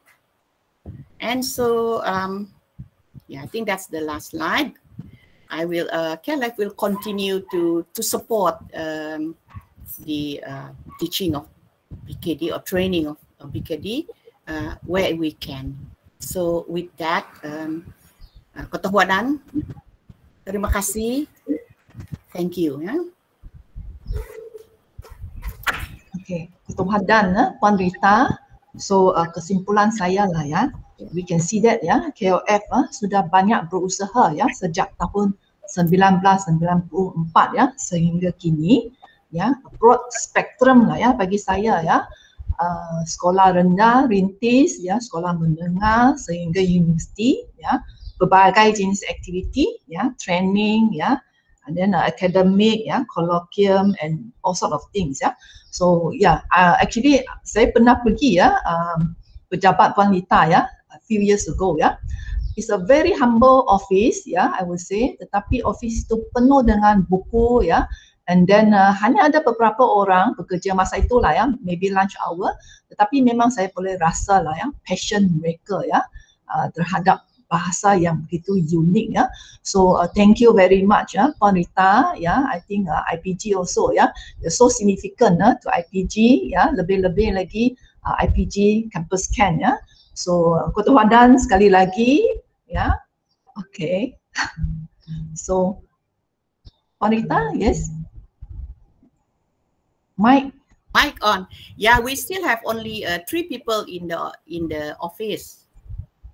And so, um, yeah, I think that's the last slide. I will, uh, KLF will continue to, to support um, the uh, teaching of BKD or training of, of BKD uh, where we can. So with that, um, uh, Ketua terima kasih. Thank you. Ya. Okay, Ketua dan uh, Puan Rita. So uh, kesimpulan saya lah ya. We can see that ya, KOF uh, sudah banyak berusaha ya sejak tahun 1994 ya sehingga kini ya broad spectrum lah ya bagi saya ya. Uh, sekolah rendah, rintis, ya, sekolah menengah sehingga universiti, ya, berbagai jenis aktiviti, ya, training, ya, and then uh, academic, yeah, colloquium and all sort of things, yeah. So yeah, uh, actually saya pernah pergi ya um, pejabat Puan Lita ya a few years ago ya. It's a very humble office ya, I would say. Tetapi office itu penuh dengan buku ya. And then uh, hanya ada beberapa orang bekerja masa itulah ya, maybe lunch hour. Tetapi memang saya boleh rasa lah ya, passion mereka ya uh, terhadap bahasa yang begitu unik ya. So uh, thank you very much ya Puan Rita ya. I think uh, IPG also ya. You're so significant uh, to IPG ya. Lebih-lebih lagi uh, IPG Campus Can ya. So uh, Ketua Wadan sekali lagi ya. Okay. so Puan Rita, yes. Mike Mic on. Yeah, we still have only uh, three people in the in the office.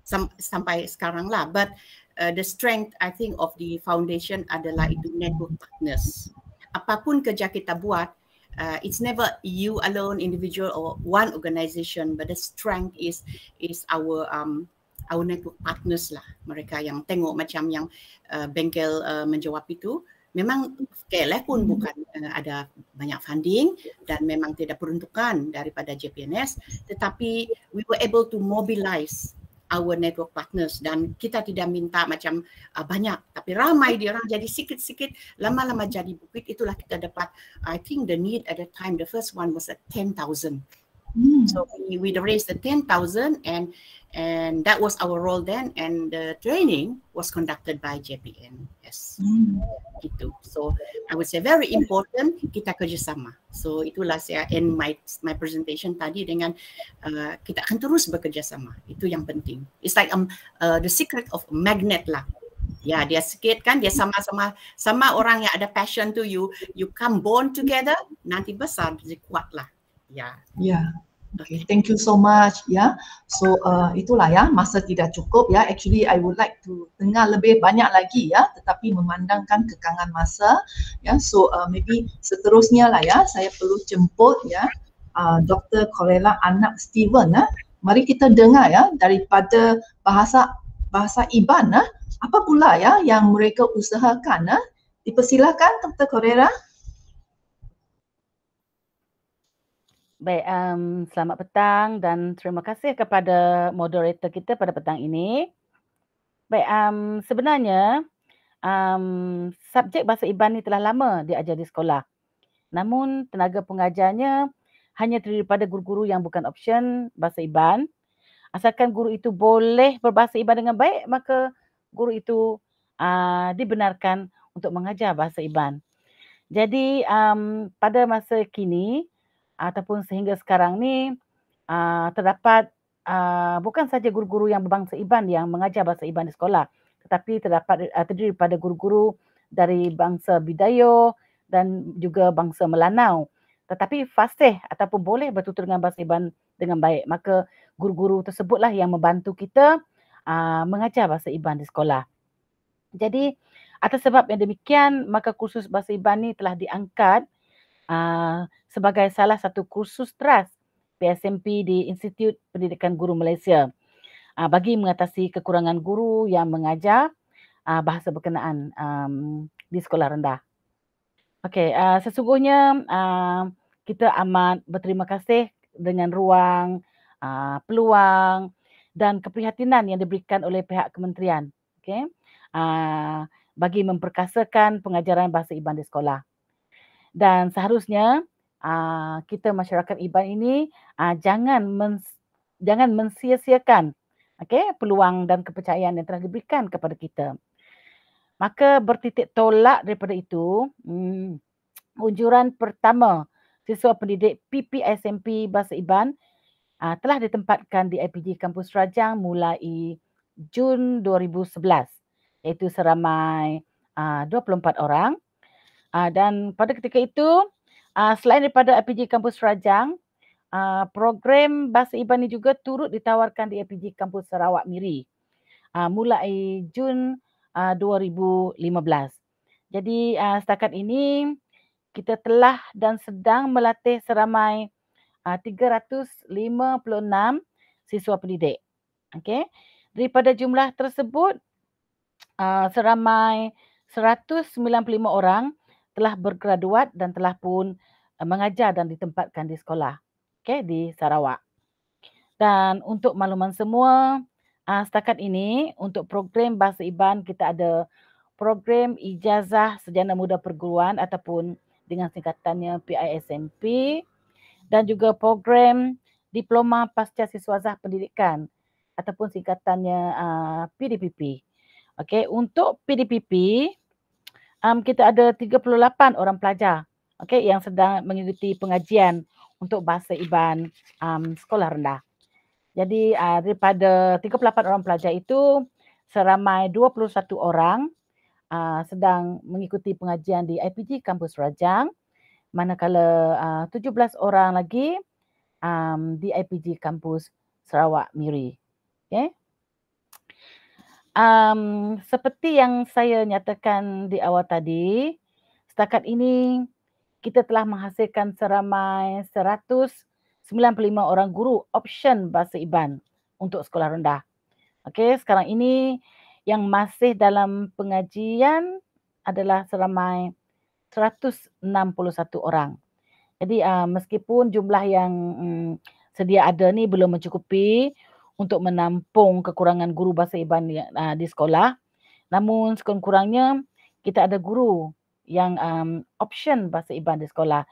Sam, sampai sekarang lah. But uh, the strength I think of the foundation adalah itu network partners. Apapun kerja kita buat, uh, it's never you alone, individual or one organization, but the strength is is our um our network partners lah. Mereka yang tengok macam yang uh, bengkel uh, menjawab itu, memang KLF pun hmm. bukan uh, ada banyak funding dan memang tidak peruntukan daripada JPNS tetapi we were able to mobilize our network partners dan kita tidak minta macam uh, banyak tapi ramai dia orang jadi sikit-sikit lama-lama jadi bukit itulah kita dapat I think the need at the time the first one was at 10,000 mm. so we, we raised the 10,000 and and that was our role then and the training was conducted by JPNS mm. gitu so I would say very important kita kerjasama so itulah saya end my my presentation tadi dengan uh, kita akan terus bekerjasama itu yang penting it's like um, uh, the secret of magnet lah Ya, dia sikit kan dia sama-sama sama orang yang ada passion tu you you come bond together nanti besar jadi kuat lah. Ya. Ya. Okay, thank you so much. Yeah. so uh, itulah ya masa tidak cukup ya. Actually, I would like to dengar lebih banyak lagi ya, tetapi memandangkan kekangan masa. Ya, so uh, maybe seterusnya lah ya. Saya perlu jemput ya, uh, Dr. Corella anak Steven. Ya. Mari kita dengar ya daripada bahasa bahasa Iban. Ya. Apa pula ya yang mereka usahakan? Ya. Dipersilakan Dr. Corella. Baik, um, selamat petang dan terima kasih kepada moderator kita pada petang ini. Baik, um, sebenarnya um, subjek bahasa Iban ni telah lama diajar di sekolah. Namun tenaga pengajarnya hanya terdiri pada guru-guru yang bukan option bahasa Iban. Asalkan guru itu boleh berbahasa Iban dengan baik, maka guru itu uh, dibenarkan untuk mengajar bahasa Iban. Jadi um, pada masa kini, ataupun sehingga sekarang ni uh, terdapat uh, bukan saja guru-guru yang berbangsa Iban yang mengajar bahasa Iban di sekolah tetapi terdapat uh, terdiri pada guru-guru dari bangsa Bidayo dan juga bangsa Melanau. Tetapi fasih ataupun boleh bertutur dengan bahasa Iban dengan baik. Maka guru-guru tersebutlah yang membantu kita uh, mengajar bahasa Iban di sekolah. Jadi atas sebab yang demikian maka kursus bahasa Iban ni telah diangkat uh, sebagai salah satu kursus teras PSMP di Institut Pendidikan Guru Malaysia uh, bagi mengatasi kekurangan guru yang mengajar uh, bahasa berkenaan um, di sekolah rendah. Okey, uh, sesungguhnya uh, kita amat berterima kasih dengan ruang, uh, peluang dan keprihatinan yang diberikan oleh pihak kementerian. Okey. Uh, bagi memperkasakan pengajaran bahasa Iban di sekolah dan seharusnya uh, kita masyarakat Iban ini uh, jangan men, jangan mensia-siakan okay, peluang dan kepercayaan yang telah diberikan kepada kita. Maka bertitik tolak daripada itu, hmm, unjuran pertama siswa pendidik PPSMP Bahasa Iban uh, telah ditempatkan di IPG Kampus Rajang mulai Jun 2011 iaitu seramai uh, 24 orang Uh, dan pada ketika itu, uh, selain daripada IPG Kampus Rajang, uh, program Bahasa Iban ini juga turut ditawarkan di IPG Kampus Sarawak Miri uh, mulai Jun uh, 2015. Jadi uh, setakat ini, kita telah dan sedang melatih seramai uh, 356 siswa pendidik. Okay. Daripada jumlah tersebut, uh, seramai 195 orang telah bergraduat dan telah pun uh, mengajar dan ditempatkan di sekolah okay, di Sarawak. Dan untuk makluman semua, uh, setakat ini untuk program Bahasa Iban kita ada program Ijazah Sejana Muda Perguruan ataupun dengan singkatannya PISMP dan juga program Diploma Pasca Siswazah Pendidikan ataupun singkatannya uh, PDPP. Okey, untuk PDPP um, kita ada 38 orang pelajar okay, yang sedang mengikuti pengajian untuk bahasa Iban um, sekolah rendah. Jadi uh, daripada 38 orang pelajar itu seramai 21 orang uh, sedang mengikuti pengajian di IPG Kampus Rajang manakala uh, 17 orang lagi um, di IPG kampus Sarawak Miri. Okay. Um, seperti yang saya nyatakan di awal tadi, setakat ini kita telah menghasilkan seramai 195 orang guru option bahasa Iban untuk sekolah rendah. Okey, sekarang ini yang masih dalam pengajian adalah seramai 161 orang. Jadi uh, meskipun jumlah yang um, sedia ada ni belum mencukupi untuk menampung kekurangan guru bahasa Iban uh, di sekolah. Namun sekurang-kurangnya kita ada guru yang um, option bahasa Iban di sekolah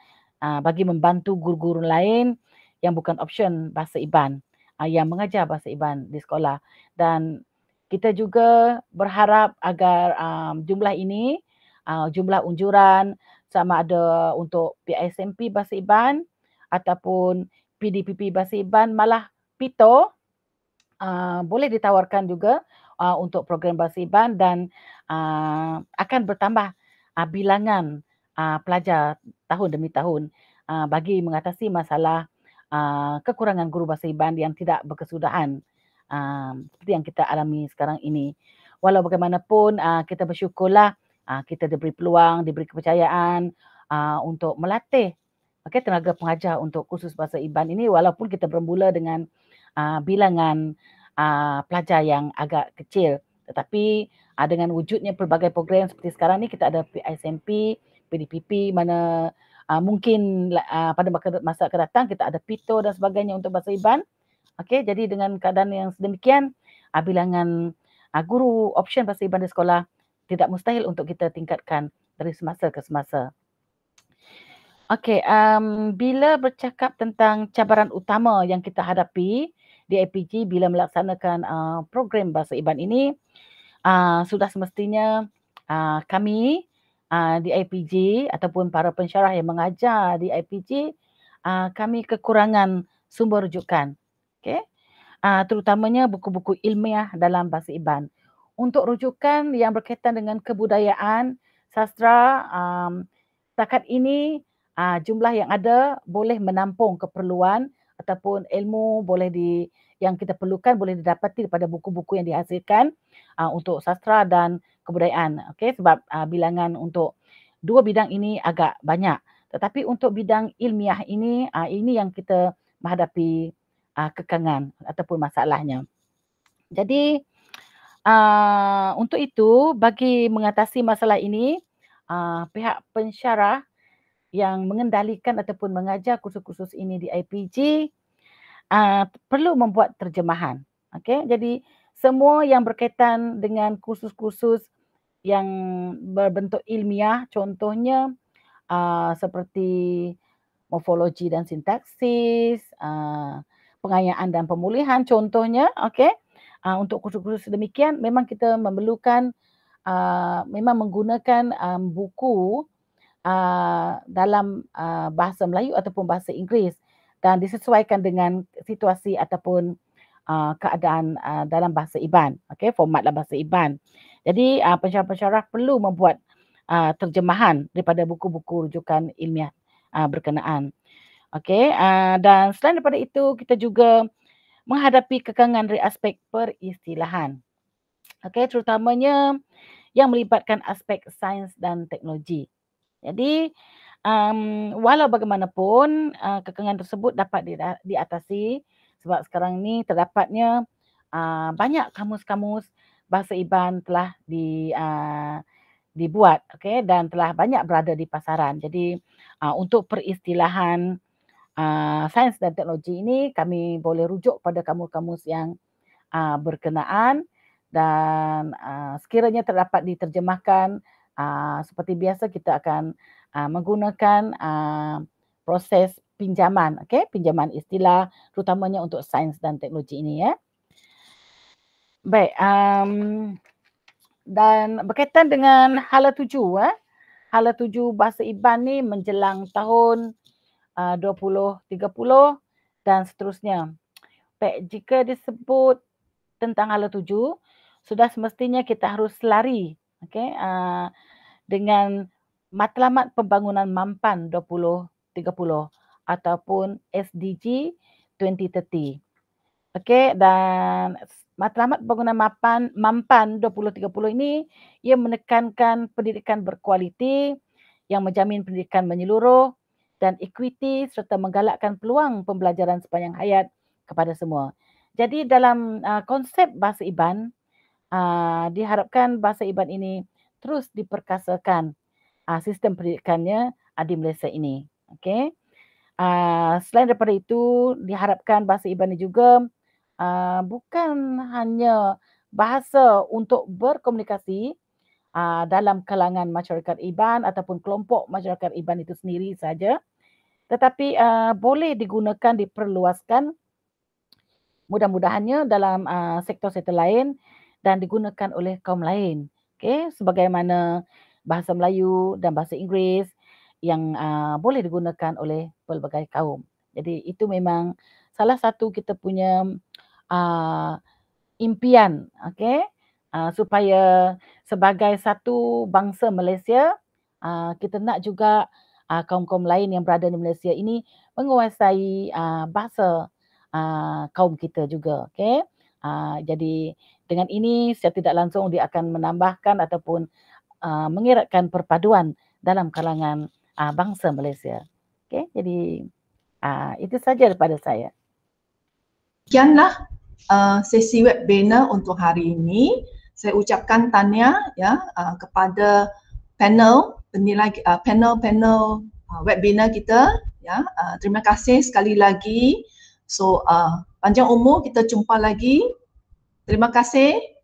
uh, bagi membantu guru-guru lain yang bukan option bahasa Iban uh, yang mengajar bahasa Iban di sekolah dan kita juga berharap agar um, jumlah ini uh, jumlah unjuran sama ada untuk PISMP bahasa Iban ataupun PDPP bahasa Iban malah PITO uh, boleh ditawarkan juga uh, untuk program bahasa Iban dan uh, akan bertambah uh, bilangan uh, pelajar tahun demi tahun uh, bagi mengatasi masalah uh, kekurangan guru bahasa Iban yang tidak berkesudahan uh, seperti yang kita alami sekarang ini. Walau bagaimanapun uh, kita bersyukurlah uh, kita diberi peluang, diberi kepercayaan uh, untuk melatih okay, tenaga pengajar untuk khusus bahasa Iban ini walaupun kita bermula dengan uh, bilangan uh, pelajar yang agak kecil tetapi uh, dengan wujudnya pelbagai program seperti sekarang ni kita ada PISMP, PDPP mana uh, mungkin uh, pada masa akan datang kita ada PITO dan sebagainya untuk bahasa Iban. Okey, jadi dengan keadaan yang sedemikian uh, bilangan uh, guru option bahasa Iban di sekolah tidak mustahil untuk kita tingkatkan dari semasa ke semasa. Okey, um, bila bercakap tentang cabaran utama yang kita hadapi, di APG bila melaksanakan uh, program bahasa Iban ini uh, sudah semestinya uh, kami uh, di IPG ataupun para pensyarah yang mengajar di IPG uh, kami kekurangan sumber rujukan okay? uh, terutamanya buku-buku ilmiah dalam bahasa Iban untuk rujukan yang berkaitan dengan kebudayaan sastra um, setakat ini uh, jumlah yang ada boleh menampung keperluan ataupun ilmu boleh di yang kita perlukan boleh didapati daripada buku-buku yang dihasilkan uh, untuk sastra dan kebudayaan. Okey sebab uh, bilangan untuk dua bidang ini agak banyak. Tetapi untuk bidang ilmiah ini uh, ini yang kita menghadapi uh, kekangan ataupun masalahnya. Jadi uh, untuk itu bagi mengatasi masalah ini uh, pihak pensyarah yang mengendalikan ataupun mengajar kursus-kursus ini di IPG uh, perlu membuat terjemahan. Okay, jadi semua yang berkaitan dengan kursus-kursus yang berbentuk ilmiah, contohnya uh, seperti morfologi dan sintaksis, uh, pengayaan dan pemulihan, contohnya, okay, uh, untuk kursus-kursus demikian memang kita memerlukan uh, memang menggunakan um, buku uh, dalam uh, bahasa Melayu ataupun bahasa Inggeris dan disesuaikan dengan situasi ataupun uh, keadaan uh, dalam bahasa Iban, okay, format dalam bahasa Iban. Jadi uh, pensyarah-pensyarah perlu membuat uh, terjemahan daripada buku-buku rujukan ilmiah uh, berkenaan. Okay, uh, dan selain daripada itu kita juga menghadapi kekangan dari aspek peristilahan. Okay, terutamanya yang melibatkan aspek sains dan teknologi. Jadi um, walau bagaimanapun uh, kekangan tersebut dapat diatasi sebab sekarang ni terdapatnya uh, banyak kamus-kamus bahasa Iban telah di uh, dibuat okay, dan telah banyak berada di pasaran. Jadi uh, untuk peristilahan uh, sains dan teknologi ini kami boleh rujuk pada kamus-kamus yang uh, berkenaan dan uh, sekiranya terdapat diterjemahkan uh, seperti biasa kita akan uh, menggunakan uh, proses pinjaman, okay? pinjaman istilah terutamanya untuk sains dan teknologi ini ya. Baik, um, dan berkaitan dengan hala tuju, eh? hala tuju bahasa Iban ni menjelang tahun uh, 2030 dan seterusnya. Baik, jika disebut tentang hala tuju, sudah semestinya kita harus lari okay? uh, dengan Matlamat Pembangunan Mampan 2030 ataupun SDG 2030. Okey dan matlamat pembangunan mampan mampan 2030 ini ia menekankan pendidikan berkualiti yang menjamin pendidikan menyeluruh dan equity serta menggalakkan peluang pembelajaran sepanjang hayat kepada semua. Jadi dalam uh, konsep bahasa Iban uh, diharapkan bahasa Iban ini terus diperkasakan uh, sistem pendidikannya uh, di Malaysia ini. Okey. Uh, selain daripada itu diharapkan bahasa Iban ini juga uh, bukan hanya bahasa untuk berkomunikasi uh, dalam kalangan masyarakat Iban ataupun kelompok masyarakat Iban itu sendiri saja tetapi uh, boleh digunakan diperluaskan mudah-mudahannya dalam uh, sektor-sektor lain dan digunakan oleh kaum lain. Okey sebagaimana bahasa Melayu dan bahasa Inggeris yang uh, boleh digunakan oleh pelbagai kaum. Jadi itu memang salah satu kita punya uh, impian okey uh, supaya sebagai satu bangsa Malaysia uh, kita nak juga uh, kaum-kaum lain yang berada di Malaysia ini menguasai uh, bahasa uh, kaum kita juga okey uh, jadi dengan ini saya tidak langsung dia akan menambahkan ataupun uh, mengeratkan perpaduan dalam kalangan uh, bangsa Malaysia okey jadi uh, itu saja daripada saya Sekianlah uh, sesi webinar untuk hari ini. Saya ucapkan tanya ya uh, kepada panel penilai uh, panel-panel uh, webinar kita ya. Uh, terima kasih sekali lagi. So uh, panjang umur kita jumpa lagi. Terima kasih.